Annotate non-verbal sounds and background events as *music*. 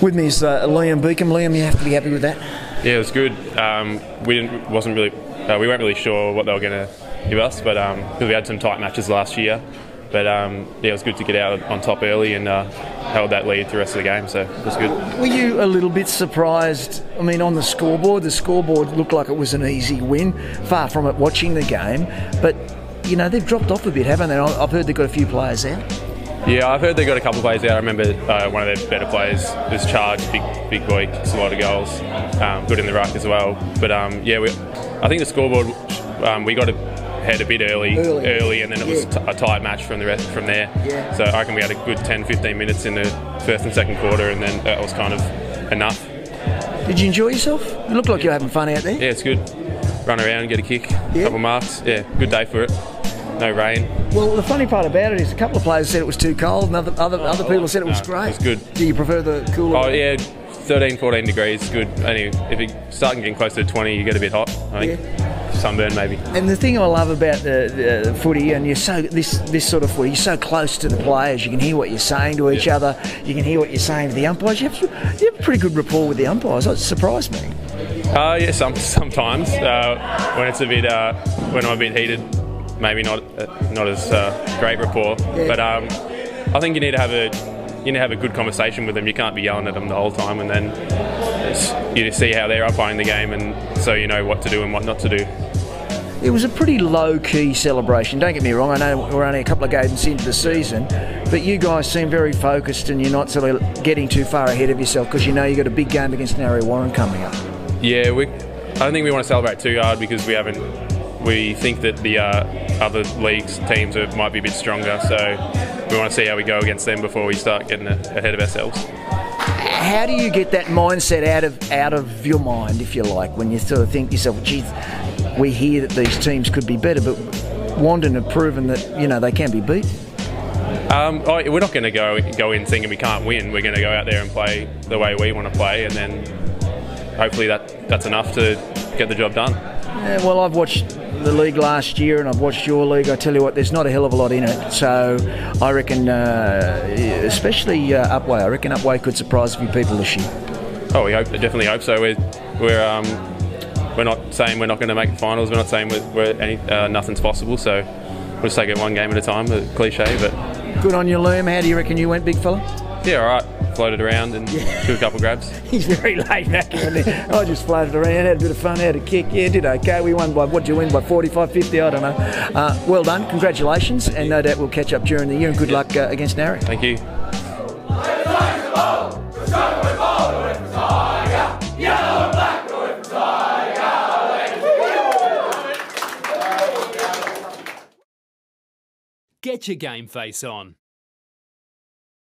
With me is uh, Liam Beacom. Liam, you have to be happy with that. Yeah, it was good. Um, we didn't wasn't really uh, we weren't really sure what they were going to give us, but um, we had some tight matches last year. But um, yeah, it was good to get out on top early and uh, held that lead the rest of the game, so it was good. Were you a little bit surprised? I mean, on the scoreboard, the scoreboard looked like it was an easy win. Far from it, watching the game, but you know they've dropped off a bit, haven't they? I've heard they've got a few players out. Yeah, I've heard they got a couple of players out. I remember uh, one of their better players was Charge, big big boy, kicks a lot of goals, um, good in the ruck as well. But um, yeah, we, I think the scoreboard um, we got ahead a bit early, Early. early, and then it was Yeah. t- a tight match from the rest from there. Yeah. So I reckon we had a good 10, 15 minutes in the first and second quarter, and then that was kind of enough. Did you enjoy yourself? You looked like you're having fun out there. Yeah, it's good. Run around, get a kick, Yeah. couple marks. Yeah, good day for it. No rain. Well, the funny part about it is a couple of players said it was too cold, and other other, other people said it was No, great. it's good. Do you prefer the cooler? Oh yeah, 13, 14 degrees, good. Only if you start getting close to 20, you get a bit hot. I think sunburn maybe. And the thing I love about the, the footy, and you're so this this sort of footy, you're so close to the players. You can hear what you're saying to each Yeah. other. You can hear what you're saying to the umpires. You have, you have a pretty good rapport with the umpires. It surprised me. Uh, yeah, some *laughs* sometimes uh, when it's a bit uh, when I'm a bit heated, maybe not uh, not as uh, great rapport. Yeah. But um, I think you need to have a you need to have a good conversation with them. You can't be yelling at them the whole time, and then you just see how they're umpiring the game, and so you know what to do and what not to do. It was a pretty low key celebration. Don't get me wrong. I know we're only a couple of games into the season, but you guys seem very focused, and you're not sort of getting too far ahead of yourself because you know you've got a big game against Narre Warren coming up. Yeah, we. I don't think we want to celebrate too hard because we haven't. We think that the uh, other leagues teams are, might be a bit stronger, so we want to see how we go against them before we start getting ahead of ourselves. How do you get that mindset out of out of your mind, if you like, when you sort of think to yourself, "Geez, we hear that these teams could be better, but Wandin have proven that you know they can be beat." Um, oh, we're not going to go go in thinking we can't win. We're going to go out there and play the way we want to play, and then hopefully that that's enough to get the job done. Yeah, well, I've watched the league last year, and I've watched your league. I tell you what, there's not a hell of a lot in it. So I reckon, uh, especially uh, Upwey, I reckon Upwey could surprise a few people this year. Oh, we hope definitely hope so. We're we're um, we're not saying we're not going to make the finals. We're not saying we're, we're any, uh, nothing's possible. So we'll just take it one game at a time. A cliche, but Good on you, Liam. How do you reckon you went, big fella? Yeah, all right. Floated around and took a couple grabs. *laughs* He's very laid back. isn't? I just floated around, had a bit of fun, had a kick. Yeah, did okay. We won by, what did you win by 45, 50? I don't know. Uh, well done. Congratulations. And no doubt we'll catch up during the year. And good luck uh, against Narre. Thank you. Get your game face on.